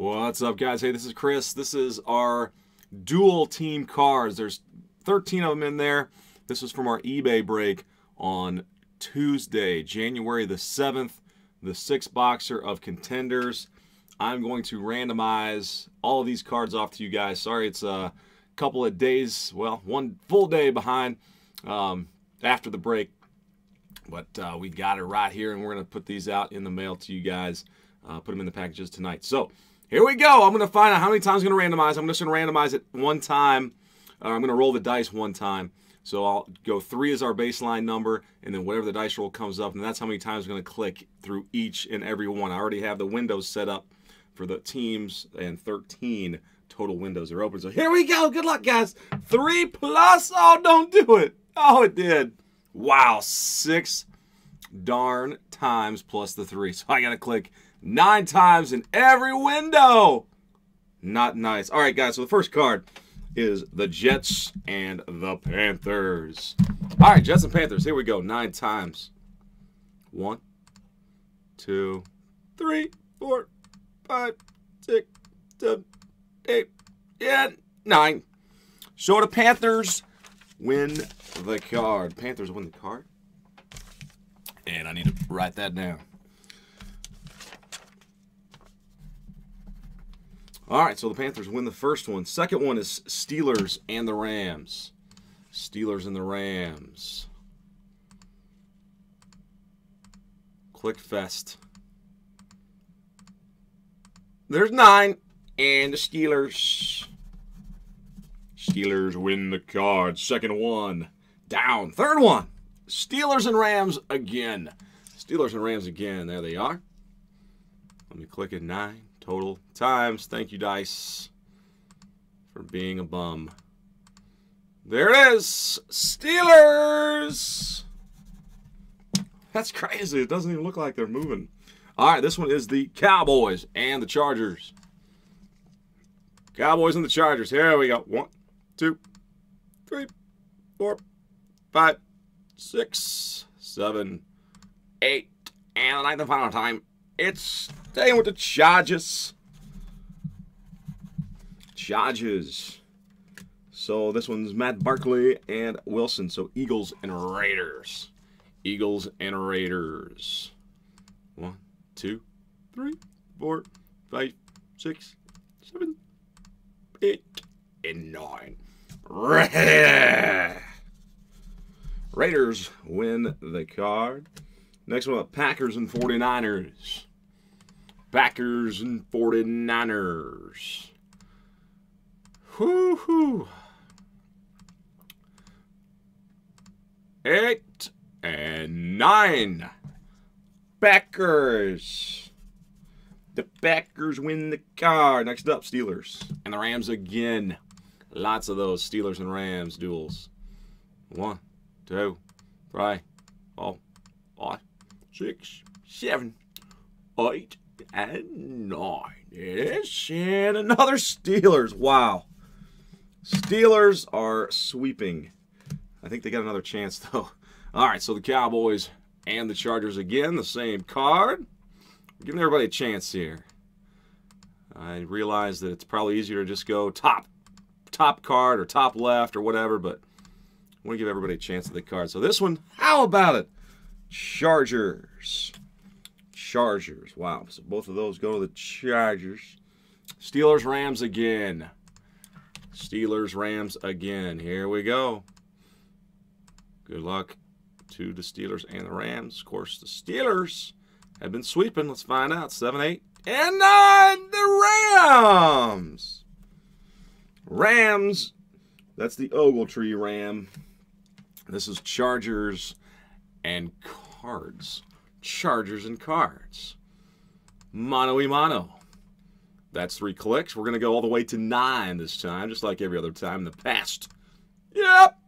What's up, guys? Hey, this is Chris. This is our dual team cards. There's 13 of them in there. This was from our eBay break on Tuesday, January the 7th, the six boxer of contenders. I'm going to randomize all of these cards off to you guys. Sorry, it's a couple of days, well, one full day behind um, after the break. But uh, we got it right here, and we're going to put these out in the mail to you guys. Uh, put them in the packages tonight. So here we go. I'm going to find out how many times I'm going to randomize. I'm just going to randomize it one time. Uh, I'm going to roll the dice one time. So I'll go three as our baseline number, and then whatever the dice roll comes up, and that's how many times I'm going to click through each and every one. I already have the windows set up for the teams, and 13 total windows are open. So here we go. Good luck, guys. Three plus. Oh, don't do it. Oh, it did. Wow, six darn times plus the three. So I got to click nine times in every window. Not nice. All right, guys, so the first card is the Jets and the Panthers. All right, Jets and Panthers. Here we go. Nine times. One, two, three, four, five, six, seven, eight, and nine. So the Panthers win the card. Panthers win the card. And I need to write that down. All right, so the Panthers win the first one. Second one is Steelers and the Rams. Steelers and the Rams. Click Fest. There's nine. And the Steelers. Steelers win the card. Second one. Down. Third one. Steelers and Rams again. Steelers and Rams again. There they are. Let me click it. Nine total times. Thank you, Dice, for being a bum. There it is. Steelers. That's crazy. It doesn't even look like they're moving. All right, this one is the Cowboys and the Chargers. Cowboys and the Chargers. Here we go. One, two, three, four, five, six, seven, eight, and the ninth and final time. It's staying with the Chargers. Chargers. So this one's Matt Barkley and Wilson. So Eagles and Raiders. Eagles and Raiders. One, two, three, four, five, six, seven, eight, and nine. Raiders win the card. Next one up, Packers and 49ers. Packers and 49ers. Whoo hoo. Eight and nine. Packers. The Packers win the car. Next up, Steelers. And the Rams again. Lots of those Steelers and Rams duels. One, two, three, four, five, six, seven, eight, and nine. Yes, and another Steelers. Wow. Steelers are sweeping. I think they got another chance, though. All right, so the Cowboys and the Chargers again, the same card. giving everybody a chance here. I realize that it's probably easier to just go top top card or top left or whatever, but I want to give everybody a chance at the card. So this one, how about it? Chargers. Chargers. Wow. So both of those go to the Chargers. Steelers, Rams again. Steelers, Rams again. Here we go. Good luck to the Steelers and the Rams. Of course, the Steelers have been sweeping. Let's find out. 7, 8, and 9. The Rams. Rams. That's the Ogletree Ram. This is Chargers and Cards. Chargers and Cards. Mono y mano. That's three clicks. We're going to go all the way to nine this time, just like every other time in the past. Yep.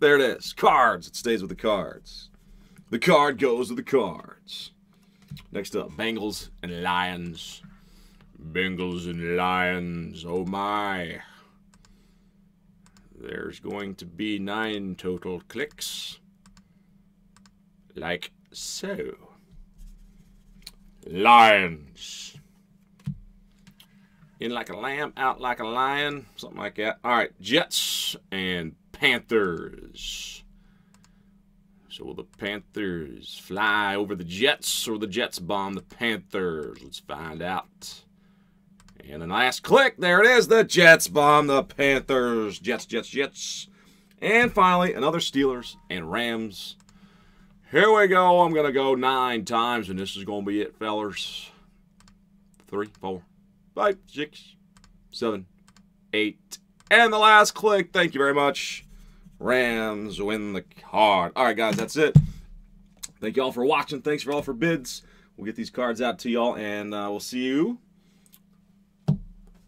There it is. Cards. It stays with the cards. The card goes with the cards. Next up, Bengals and Lions. Bengals and Lions. Oh my. There's going to be nine total clicks. Like so. Lions. In like a lamb, out like a lion, something like that. All right, Jets and Panthers. So will the Panthers fly over the Jets or the Jets bomb the Panthers? Let's find out. And the last click, there it is. The Jets bomb the Panthers. Jets, Jets, Jets. And finally, another Steelers and Rams. Here we go. I'm going to go nine times, and this is going to be it, fellers. Three, four, five, six, seven, eight. And the last click. Thank you very much. Rams win the card. All right, guys, that's it. Thank you all for watching. Thanks for all for bids. We'll get these cards out to y'all, and uh, we'll see you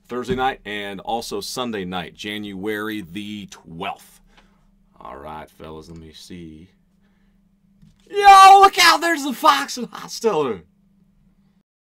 Thursday night and also Sunday night, January the 12th. All right, fellas, let me see. Yo, look out! There's the Fox and Hostiller.